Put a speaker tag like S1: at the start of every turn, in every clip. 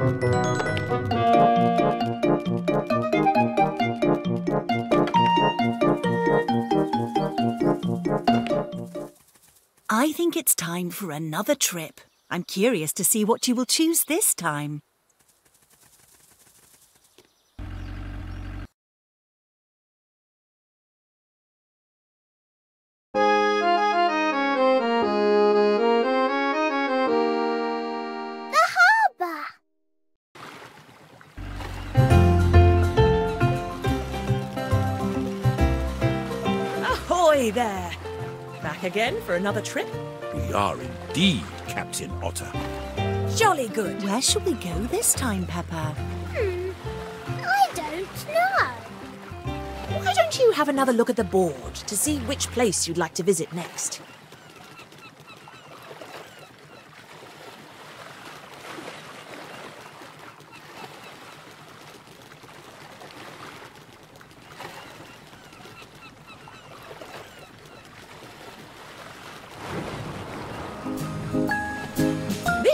S1: I think it's time for another trip. I'm curious to see what you will choose this time.
S2: Ahoy there! Back again for another trip?
S3: We are indeed, Captain Otter.
S2: Jolly good.
S1: Where shall we go this time, Peppa?
S4: Hmm. I don't know.
S2: Why don't you have another look at the board to see which place you'd like to visit next?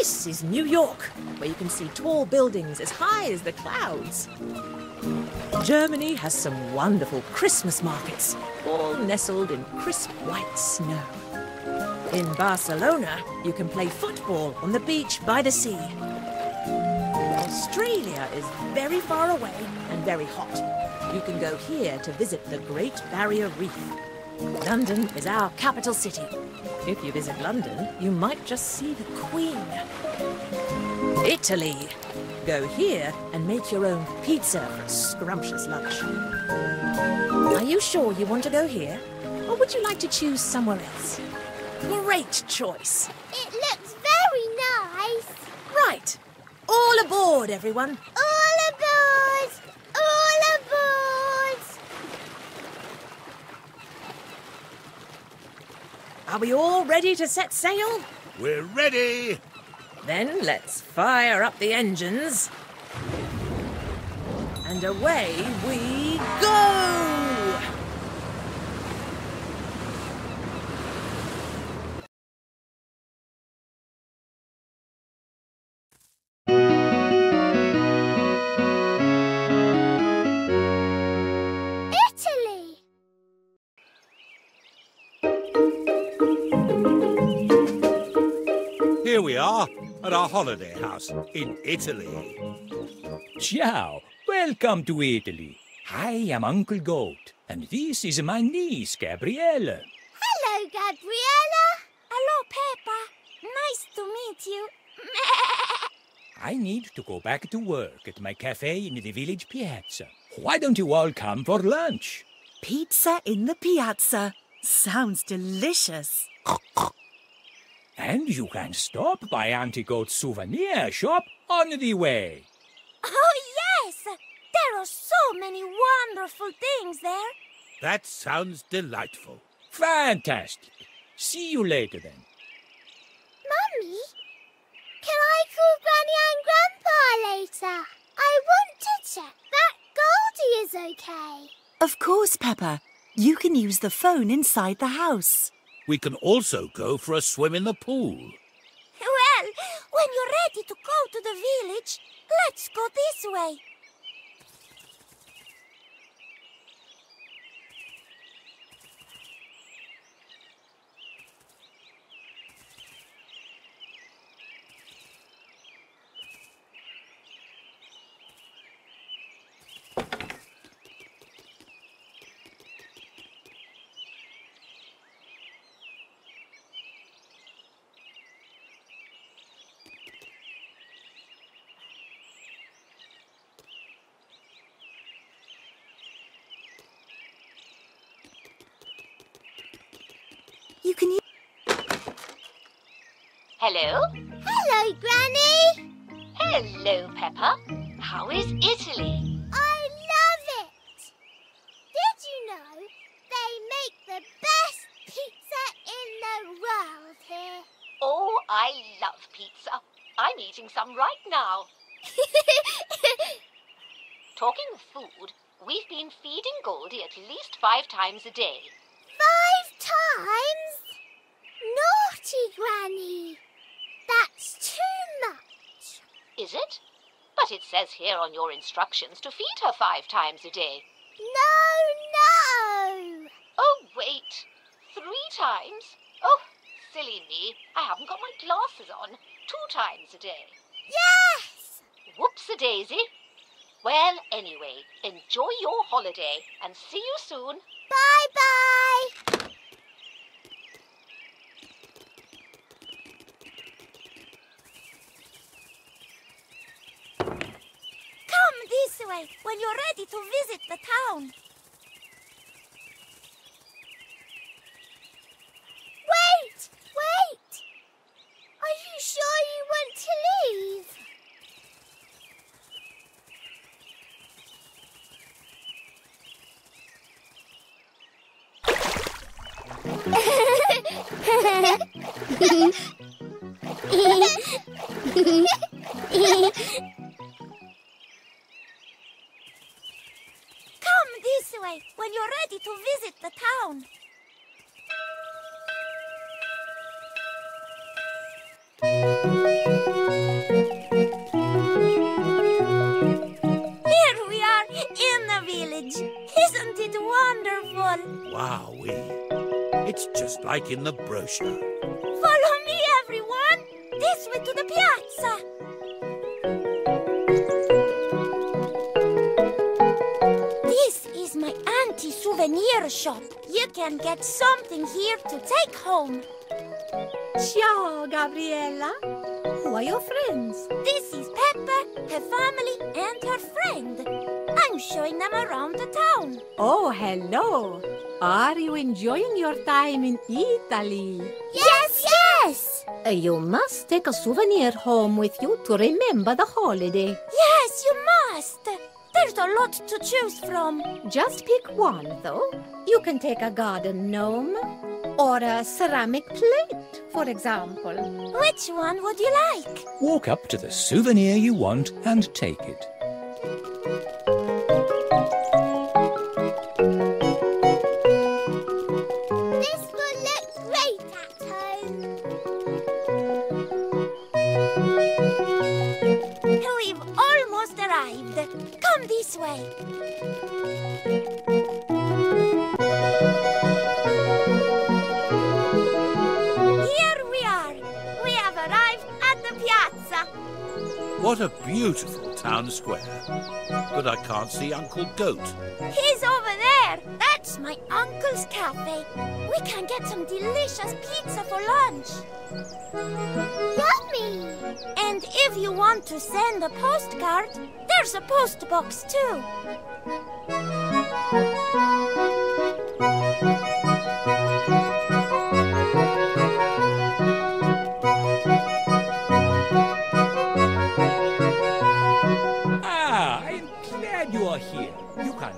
S2: This is New York, where you can see tall buildings as high as the clouds. Germany has some wonderful Christmas markets, all nestled in crisp white snow. In Barcelona, you can play football on the beach by the sea. Australia is very far away and very hot. You can go here to visit the Great Barrier Reef. London is our capital city. If you visit London, you might just see the Queen. Italy. Go here and make your own pizza for a scrumptious lunch. Are you sure you want to go here? Or would you like to choose somewhere else? Great choice.
S4: It looks very nice.
S2: Right. All aboard, everyone.
S4: All aboard! All aboard!
S2: Are we all ready to set sail?
S3: We're ready!
S2: Then let's fire up the engines. And away we go!
S3: At our holiday house in Italy.
S5: Ciao, welcome to Italy. I am Uncle Goat, and this is my niece, Gabriella.
S4: Hello, Gabriella. Hello, Peppa. Nice to meet you.
S5: I need to go back to work at my cafe in the village piazza. Why don't you all come for lunch?
S1: Pizza in the piazza. Sounds delicious.
S5: And you can stop by Auntie Goat's souvenir shop on the way.
S4: Oh, yes! There are so many wonderful things there.
S3: That sounds delightful.
S5: Fantastic. See you later then.
S4: Mummy, can I call Granny and Grandpa later? I want to check that Goldie is okay.
S1: Of course, Peppa. You can use the phone inside the house.
S3: We can also go for a swim in the pool.
S4: Well, when you're ready to go to the village, let's go this way.
S6: Hello?
S4: Hello, Granny.
S6: Hello, Peppa. How is Italy?
S4: I love it. Did you know they make the best
S6: pizza in the world here? Oh, I love pizza. I'm eating some right now. Talking of food, we've been feeding Goldie at least five times a day.
S4: Five times? Naughty Granny! That's too much.
S6: Is it? But it says here on your instructions to feed her five times a day.
S4: No, no.
S6: Oh, wait. Three times? Oh, silly me. I haven't got my glasses on. Two times a day.
S4: Yes.
S6: Whoops-a-daisy. Well, anyway, enjoy your holiday and see you soon.
S4: Bye
S7: when you're ready to visit the town. Way when you're ready to visit the town. Here we are in the village. Isn't it wonderful?
S3: Wowee. It's just like in the brochure.
S7: Follow me, everyone. This way to the piazza. Souvenir shop. You can get something here to take home.
S8: Ciao, Gabriella. Who are your friends?
S7: This is Peppa, her family, and her friend. I'm showing them around the town.
S8: Oh, hello. Are you enjoying your time in Italy?
S4: Yes, yes.
S8: Uh, You must take a souvenir home with you to remember the holiday.
S7: Yes, you must. There's a lot to choose from.
S8: Just pick one, though. You can take a garden gnome or a ceramic plate, for example.
S7: Which one would you like?
S5: Walk up to the souvenir you want and take it.
S3: What a beautiful town square. But I can't see Uncle Goat.
S7: He's over there. That's my uncle's cafe. We can get some delicious pizza for lunch.
S4: Yummy.
S7: And if you want to send a postcard, there's a post box too.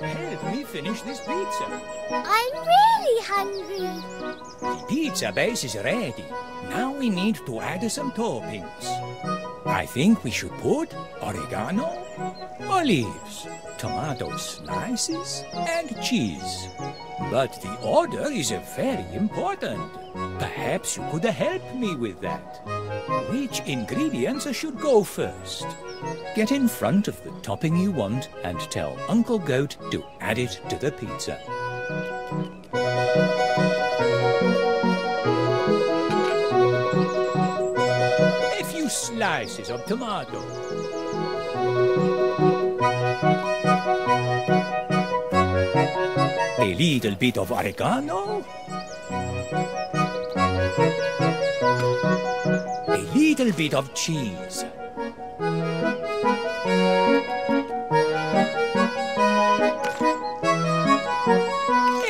S5: Help me finish this pizza.
S4: I'm really hungry.
S5: The pizza base is ready. Now we need to add some toppings. I think we should put oregano, olives, tomato slices, and cheese. But the order is very important. Perhaps you could help me with that. Which ingredients should go first? Get in front of the topping you want and tell Uncle Goat to add it to the pizza. A few slices of tomato. Little bit of oregano. A little bit of cheese.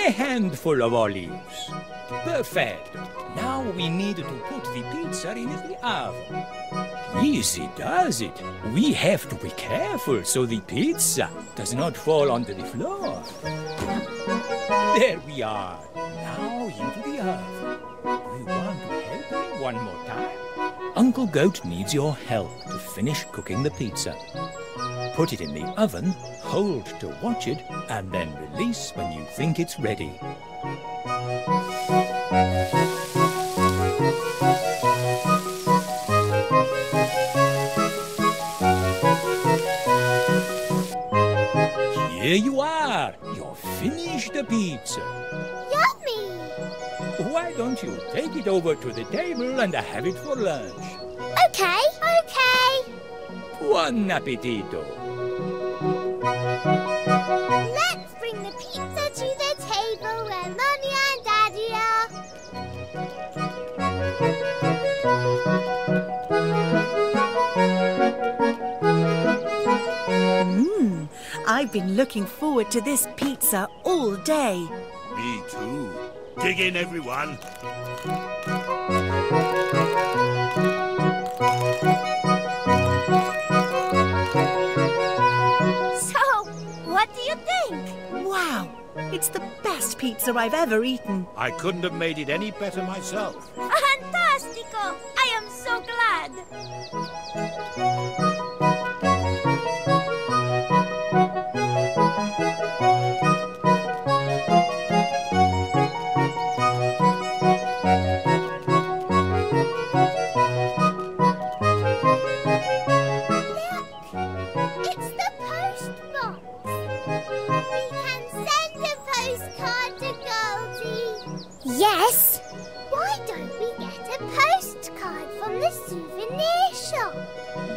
S5: A handful of olives. Perfect. Now we need to put the pizza in the oven. Easy does it. We have to be careful so the pizza does not fall onto the floor. There we are. Now into the. Do you want to help me one more time? Uncle Goat needs your help to finish cooking the pizza. Put it in the oven, hold to watch it, and then release when you think it's ready. Pizza.
S4: Yummy!
S5: Why don't you take it over to the table and have it for lunch?
S4: Okay, okay.
S5: Buon appetito.
S4: Let's bring the pizza to the table where Mummy and Daddy are.
S1: Mmm, I've been looking forward to this pizza all day.
S3: Me too. Dig in, everyone.
S7: So, what do you think?
S1: Wow, it's the best pizza I've ever eaten.
S3: I couldn't have made it any better myself.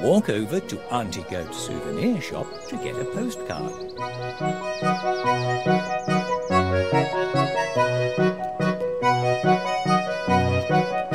S5: Walk over to Auntie Goat's souvenir shop to get a postcard.
S4: Auntie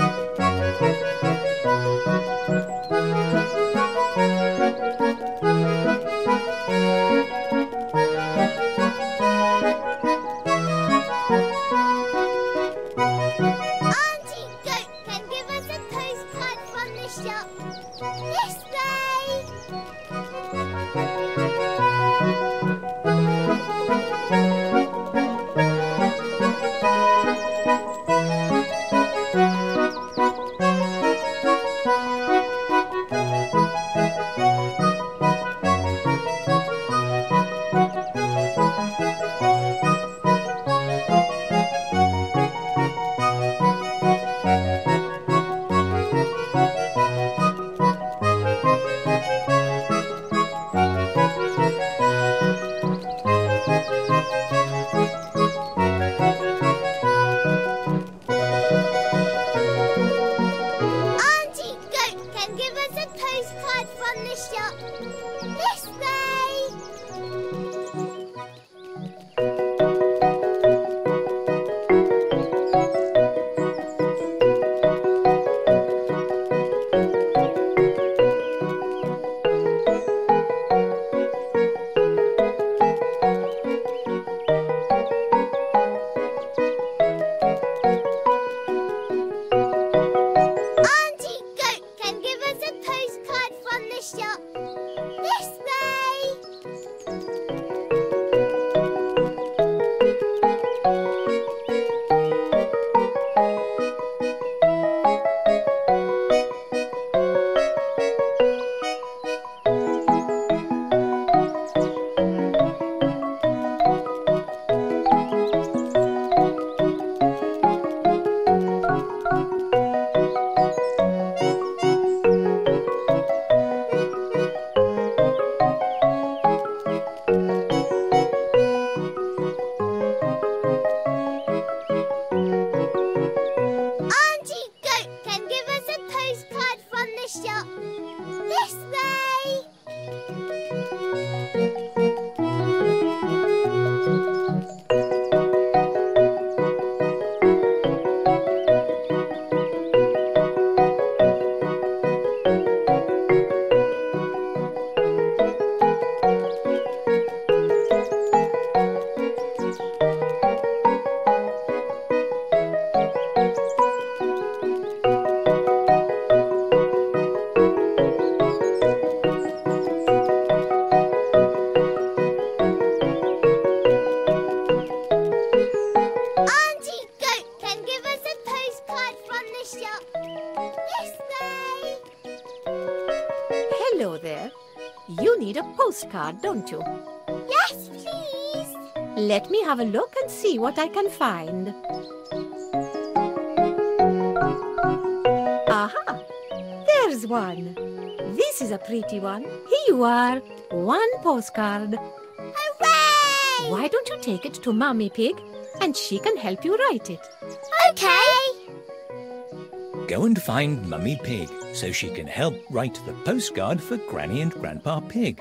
S4: postcard,
S8: don't you?
S4: Yes, please.
S8: Let me have a look and see what I can find. Aha! There's one. This is a pretty one. Here you are. One postcard.
S4: Hooray!
S8: Why don't you take it to Mummy Pig and she can help you write it?
S4: Okay.
S5: Go and find Mummy Pig so she can help write the postcard for Granny and Grandpa Pig.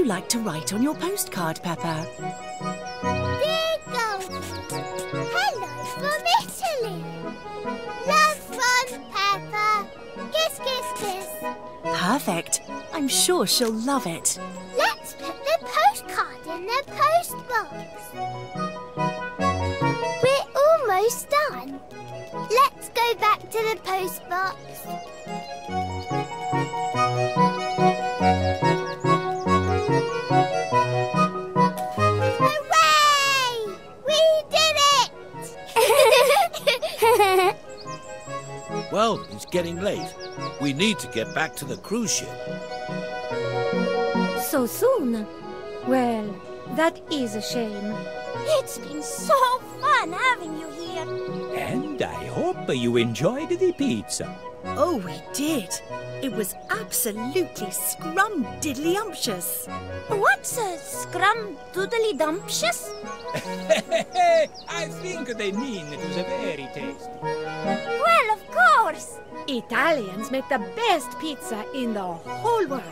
S1: you like to write on your postcard, Peppa?
S4: Hello from Italy. Love from Peppa. Kiss, kiss, kiss.
S1: Perfect. I'm sure she'll love it.
S3: Getting late. We need to get back to the cruise ship.
S8: So soon? Well, that is a shame.
S7: It's been so fun having you here.
S5: And I hope you enjoyed the pizza.
S1: Oh, we did. It was absolutely scrum-diddly-umptious.
S7: What's a scrum doodly dumptious?
S5: I think they mean it was very tasty.
S7: Well, of course.
S8: Italians make the best pizza in the whole world.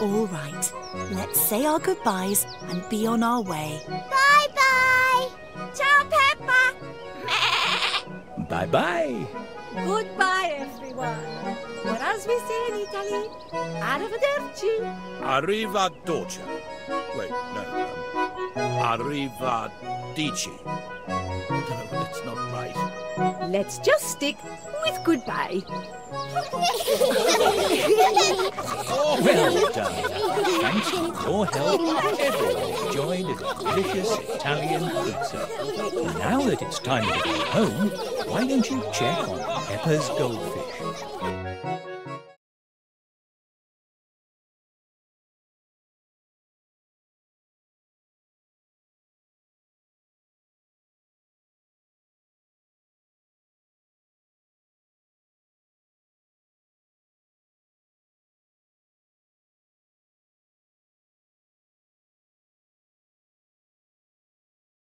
S1: All right. Let's say our goodbyes and be on our way.
S4: bye bye.
S7: Ciao, Peppa.
S5: Bye bye.
S8: Goodbye, everyone. Or as we say in Italy, arrivederci.
S3: Arrivederci. Wait, no. Um, arrivederci. No, that's not right.
S8: Let's just stick with goodbye.
S5: Well done. Thanks to your help, everyone enjoyed a delicious Italian pizza. Now that it's time to go home, why don't you check on Peppa's goldfish?